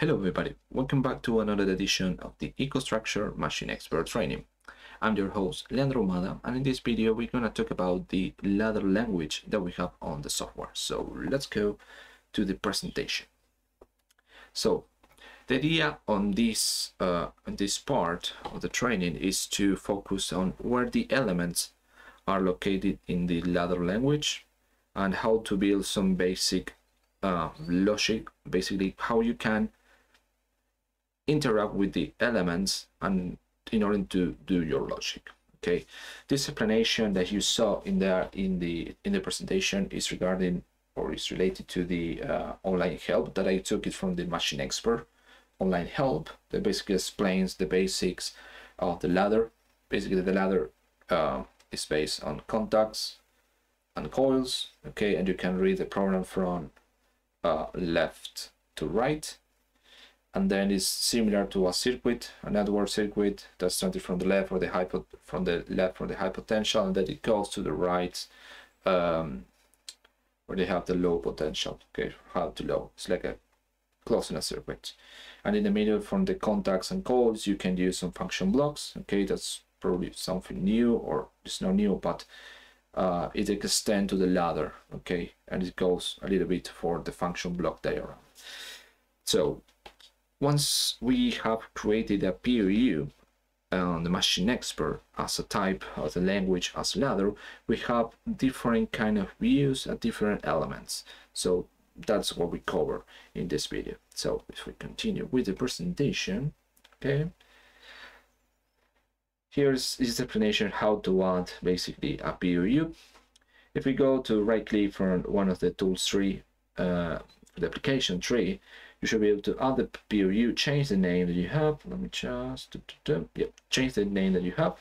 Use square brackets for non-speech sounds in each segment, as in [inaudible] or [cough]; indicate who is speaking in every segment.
Speaker 1: Hello everybody, welcome back to another edition of the EcoStruxure Machine Expert Training. I'm your host Leandro Ahumada and in this video we're going to talk about the ladder language that we have on the software. So let's go to the presentation. So the idea on this, uh, on this part of the training is to focus on where the elements are located in the ladder language and how to build some basic uh, logic, basically how you can interact with the elements and in order to do your logic okay? This explanation that you saw in there in the in the presentation is regarding or is related to the uh, online help that i took it from the machine expert. Online help that basically explains the basics of the ladder. Basically the ladder uh, is based on contacts and coils okay? And you can read the program from uh, left to right and then it's similar to a circuit, a network circuit that's started from the left or the high from the left for the high potential, and then it goes to the right um, where they have the low potential. Okay, high to low. It's like a closing a circuit, and in the middle from the contacts and coils, you can use some function blocks. Okay, that's probably something new or it's not new, but uh, it extends to the ladder. Okay, and it goes a little bit for the function block diagram. So once we have created a POU on the machine expert as a type of the language as ladder, we have different kind of views at different elements. So that's what we cover in this video. So if we continue with the presentation, okay. Here's is explanation how to add basically a POU. If we go to right click from one of the tools tree, uh, the application tree, you should be able to add the POU, change the name that you have. Let me just, do, do, do. Yep, change the name that you have.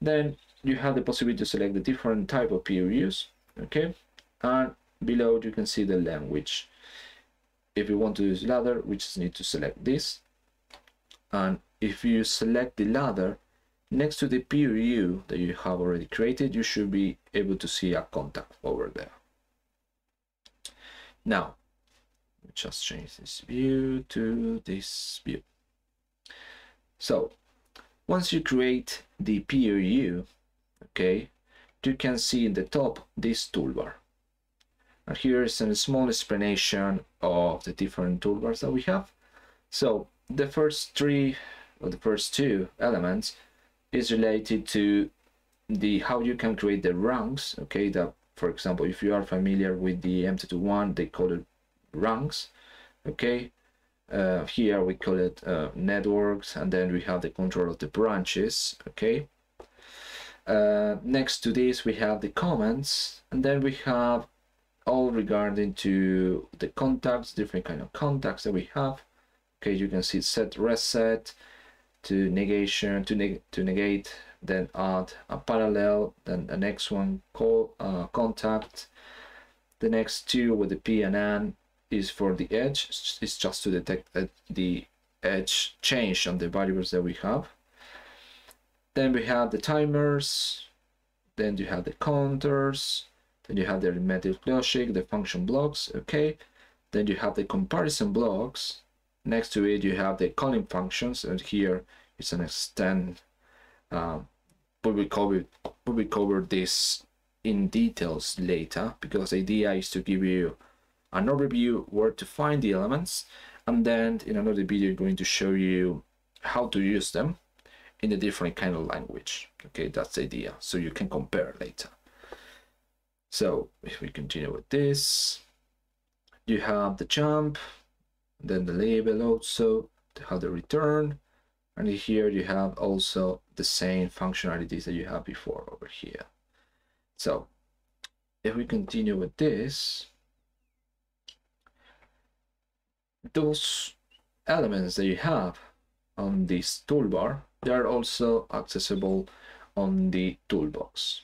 Speaker 1: Then you have the possibility to select the different type of POUs, okay? And below you can see the language. If you want to use ladder, we just need to select this. And if you select the ladder, next to the POU that you have already created, you should be able to see a contact over there. Now, just change this view to this view. So once you create the POU, okay, you can see in the top this toolbar. And here is a small explanation of the different toolbars that we have. So the first three or the first two elements is related to the how you can create the rungs, okay, that for example, if you are familiar with the M221, they call it rungs okay? Uh, here we call it uh, networks and then we have the control of the branches okay? Uh, next to this we have the comments and then we have all regarding to the contacts different kind of contacts that we have. Okay you can see set reset to negation to, neg to negate then add a parallel then the next one call uh, contact. The next two with the p and n is for the edge it's just to detect the edge change on the variables that we have. Then we have the timers then you have the counters then you have the arithmetic logic the function blocks okay? Then you have the comparison blocks. Next to it you have the calling functions and here it's an extend but uh, we cover but we cover this in details later because the idea is to give you an overview where to find the elements and then in another video I'm going to show you how to use them in a different kind of language. Okay that's the idea. So you can compare later. So if we continue with this you have the jump then the label also to have the return and here you have also the same functionalities that you have before over here. So if we continue with this those elements that you have on this toolbar, they are also accessible on the toolbox.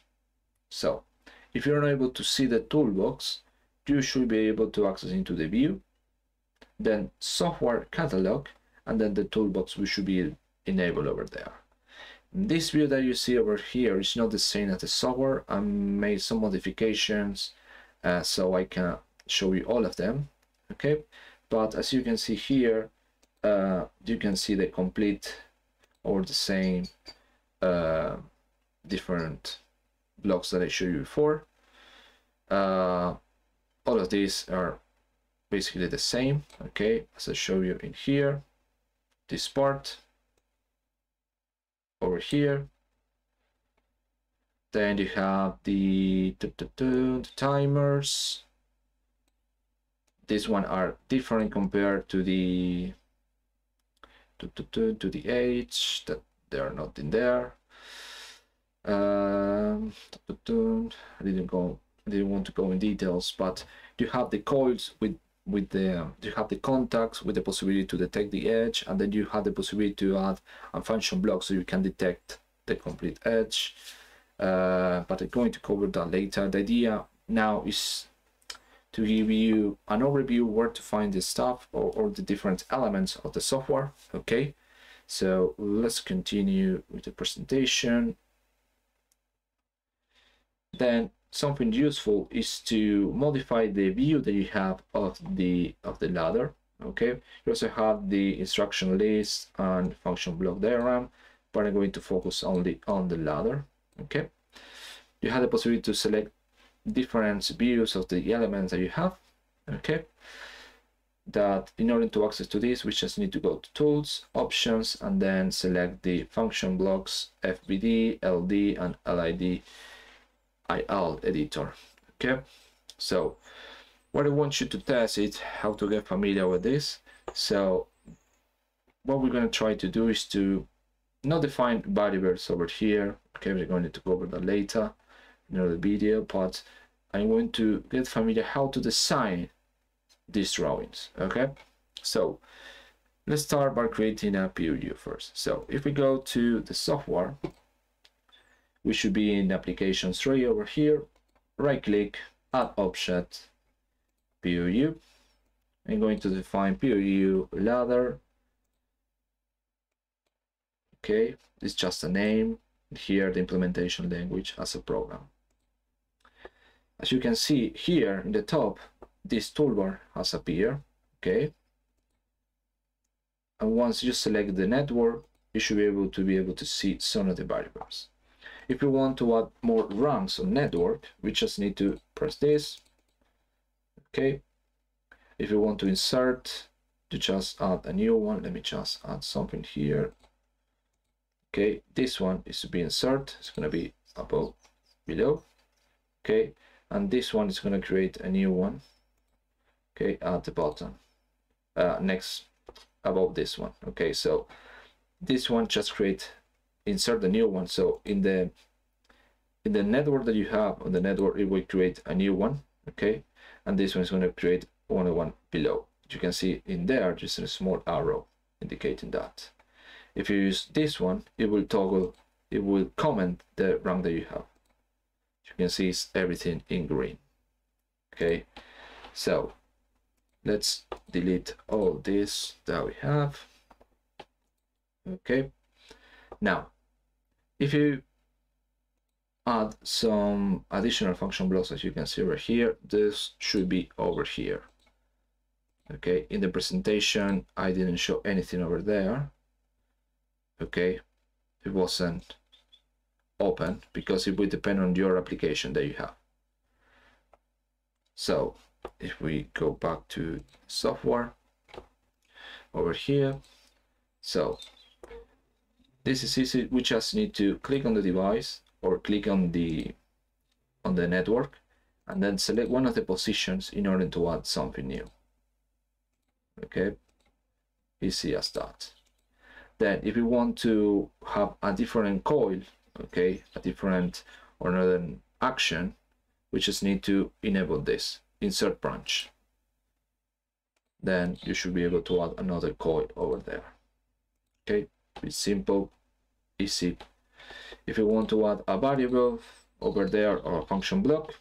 Speaker 1: So if you're unable to see the toolbox, you should be able to access into the view, then software catalog, and then the toolbox we should be enabled over there. This view that you see over here is not the same as the software. I made some modifications uh, so I can show you all of them. Okay, but as you can see here uh, you can see the complete or the same uh, different blocks that I showed you before. Uh, all of these are basically the same, okay, as I show you in here, this part over here. Then you have the, the, the, the timers. These one are different compared to the to, to, to the age that they are not in there. Um, I didn't go, I didn't want to go in details, but you have the coils with with the you have the contacts with the possibility to detect the edge, and then you have the possibility to add a function block so you can detect the complete edge. Uh, but I'm going to cover that later. The idea now is to give you an overview where to find the stuff or, or the different elements of the software. Okay, so let's continue with the presentation. Then something useful is to modify the view that you have of the of the ladder. Okay, you also have the instruction list and function block diagram, but I'm going to focus only on the ladder. Okay, you have the possibility to select different views of the elements that you have. Okay, that in order to access to this, we just need to go to tools, options, and then select the function blocks FBD, LD, and LID IL editor. Okay, so what I want you to test is how to get familiar with this. So what we're going to try to do is to not define variables over here. Okay, we're going to go over that later another video, but I'm going to get familiar how to design these drawings. Okay, so let's start by creating a POU first. So if we go to the software, we should be in applications three over here, right click, add object, POU. I'm going to define POU ladder. Okay, it's just a name. Here, the implementation language as a program. As you can see here in the top, this toolbar has appeared. Okay. And once you select the network, you should be able to be able to see some of the variables. If you want to add more rungs on network, we just need to press this. Okay. If you want to insert, to just add a new one, let me just add something here. Okay, this one is to be insert. It's going to be above, below. Okay, and this one is going to create a new one. Okay, at the bottom. Uh, next, above this one. Okay, so this one just create insert the new one so in the in the network that you have on the network it will create a new one okay and this one is going to create only one below you can see in there just a small arrow indicating that if you use this one it will toggle it will comment the rung that you have you can see it's everything in green okay so let's delete all this that we have okay now, if you add some additional function blocks, as you can see over here, this should be over here. Okay, in the presentation, I didn't show anything over there. Okay, it wasn't open because it will depend on your application that you have. So if we go back to software over here, so this is easy. We just need to click on the device or click on the on the network and then select one of the positions in order to add something new. Okay? Easy as that. Then if you want to have a different coil okay a different or another action we just need to enable this insert branch then you should be able to add another coil over there okay it's simple, easy. If you want to add a variable over there or a function block,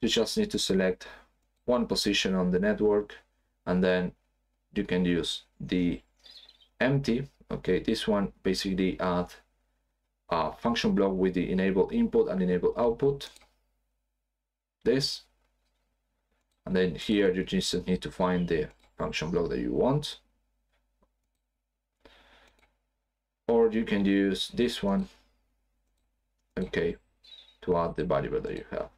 Speaker 1: you just need to select one position on the network and then you can use the empty. Okay, this one basically add a function block with the enable input and enable output. This. And then here you just need to find the function block that you want or you can use this one okay to add the variable that you have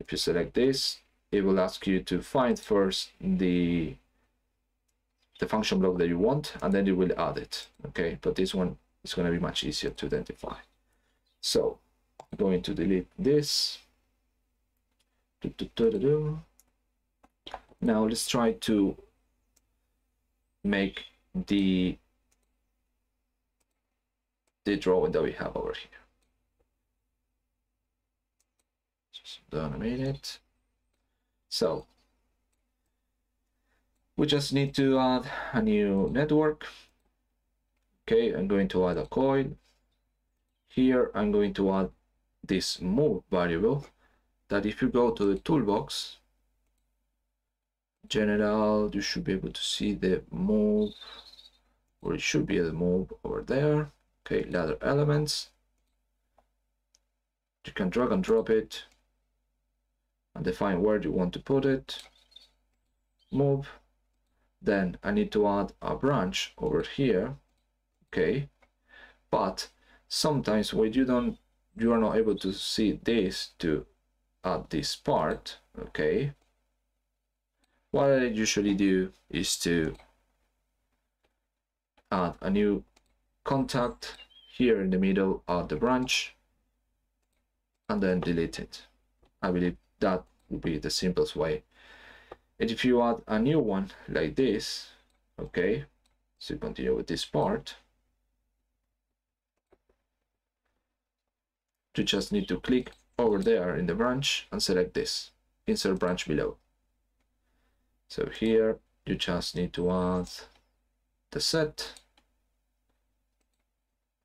Speaker 1: if you select this it will ask you to find first the the function block that you want and then you will add it okay but this one is going to be much easier to identify. So I'm going to delete this. Now let's try to make the the drawing that we have over here. Just done a minute. So we just need to add a new network okay i'm going to add a coil here i'm going to add this move variable that if you go to the toolbox general you should be able to see the move or it should be the move over there. Okay ladder elements. You can drag and drop it and define where you want to put it. Move. Then I need to add a branch over here okay? But sometimes when you don't you are not able to see this to add this part okay? What I usually do is to add a new contact here in the middle of the branch and then delete it. I believe that would be the simplest way. And if you add a new one like this okay so continue with this part you just need to click over there in the branch and select this insert branch below. So here you just need to add the set.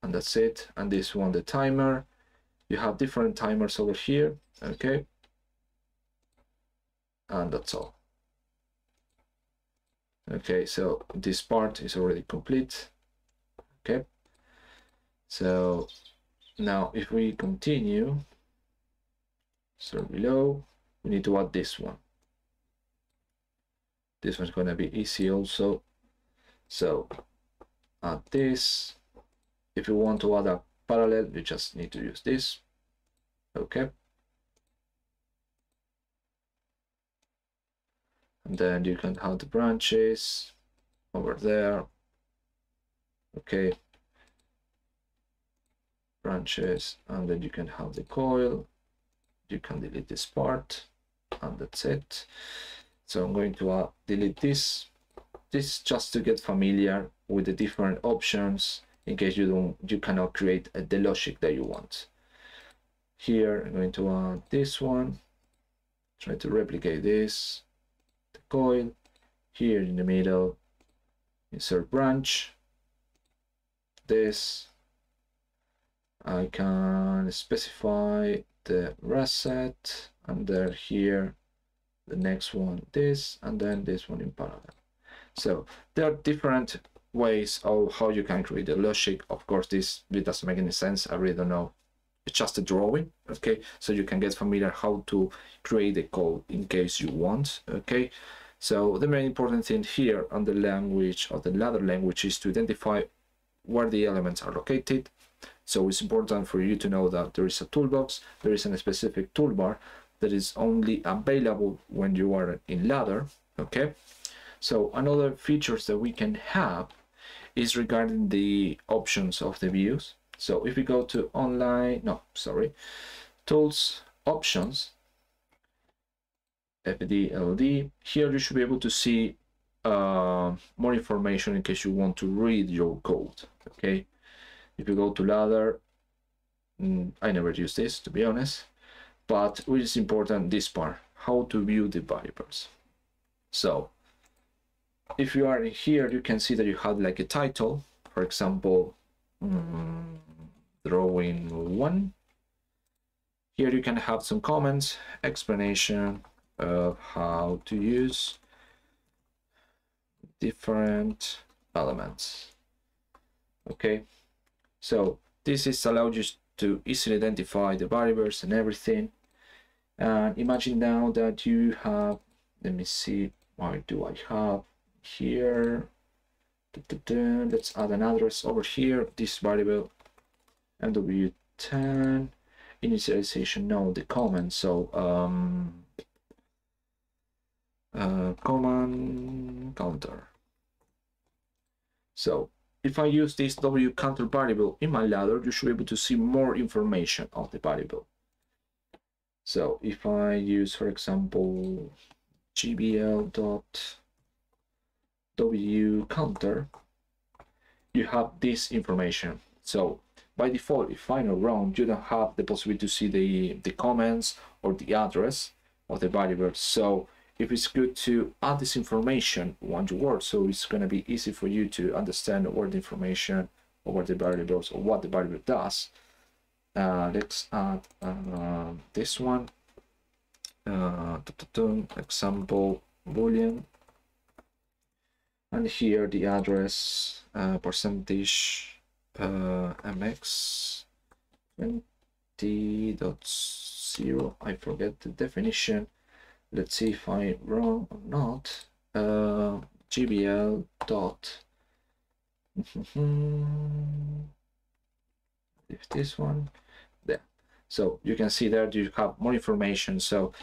Speaker 1: And that's it. And this one the timer. You have different timers over here okay? And that's all. Okay so this part is already complete okay? So now if we continue so below we need to add this one. This one's going to be easy also. So add this. If you want to add a parallel you just need to use this. Okay. And then you can have the branches over there. Okay branches and then you can have the coil you can delete this part and that's it. So i'm going to uh, delete this this just to get familiar with the different options in case you don't you cannot create a, the logic that you want. Here i'm going to add this one try to replicate this the coil here in the middle insert branch this I can specify the reset then here the next one this and then this one in parallel. So there are different ways of how you can create the logic. Of course this it doesn't make any sense. I really don't know. It's just a drawing okay? So you can get familiar how to create the code in case you want okay? So the main important thing here on the language of the ladder language is to identify where the elements are located so it's important for you to know that there is a toolbox there is a specific toolbar that is only available when you are in ladder okay so another features that we can have is regarding the options of the views so if we go to online, no, sorry, tools, options, FDLD, here you should be able to see uh, more information in case you want to read your code, okay? If you go to ladder, mm, I never use this to be honest, but which is important this part, how to view the variables. So if you are in here, you can see that you have like a title, for example, mm, drawing one. Here you can have some comments, explanation of how to use different elements. Okay, so this is allowed you to easily identify the variables and everything. And imagine now that you have, let me see, why do I have here? let's add an address over here this variable mw10 initialization no the comment so um uh, command counter so if I use this W counter variable in my ladder, you should be able to see more information of the variable. So if I use, for example, gbl dot w counter, you have this information. So by default, if I'm know wrong, you don't have the possibility to see the, the comments or the address of the variable. So if it's good to add this information one word, so it's going to be easy for you to understand where the information or what the variables or what the variable does. Uh, let's add uh, this one. Uh, example boolean and here the address uh, percentage uh, mx 20.0 I forget the definition let's see if I'm wrong or not. Uh, gbl dot. [laughs] If this one there. So you can see there you have more information. So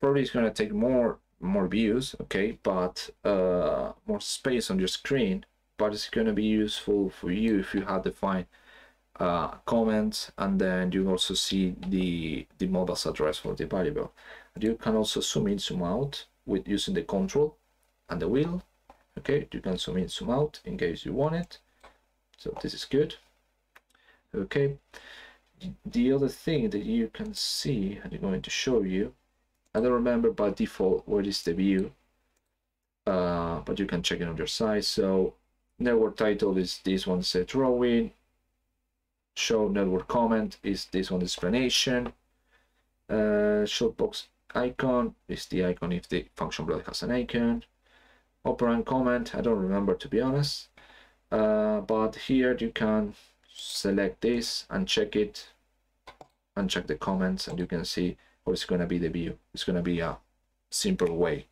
Speaker 1: probably it's going to take more more views okay but uh, more space on your screen but it's going to be useful for you if you have defined uh, comments and then you also see the the modbus address for the variable you can also zoom in zoom out with using the control and the wheel. Okay you can zoom in zoom out in case you want it. So this is good. Okay. The other thing that you can see I'm going to show you I don't remember by default what is the view uh, but you can check it on your side. So network title is this one set drawing. Show network comment is this one explanation. Uh, show box icon is the icon if the function block has an icon. Operand comment I don't remember to be honest. Uh, but here you can select this and check it and check the comments and you can see what is going to be the view. It's going to be a simple way.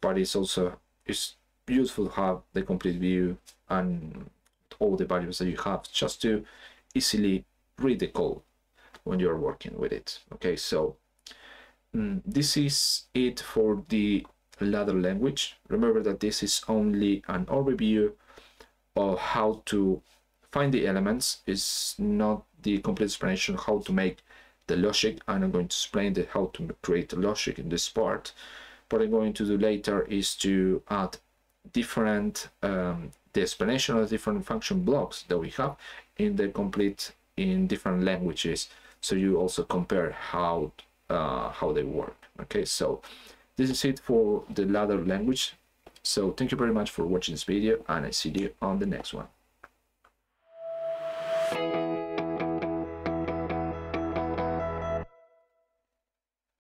Speaker 1: But it's also it's useful to have the complete view and all the values that you have just to easily read the code when you're working with it. Okay so mm, this is it for the ladder language. Remember that this is only an overview of how to find the elements. Is not the complete explanation how to make the logic. And I'm going to explain the how to create the logic in this part. What I'm going to do later is to add different um, the explanation of different function blocks that we have in the complete in different languages. So you also compare how uh, how they work. Okay so this is it for the ladder language. So thank you very much for watching this video and i see you on the next one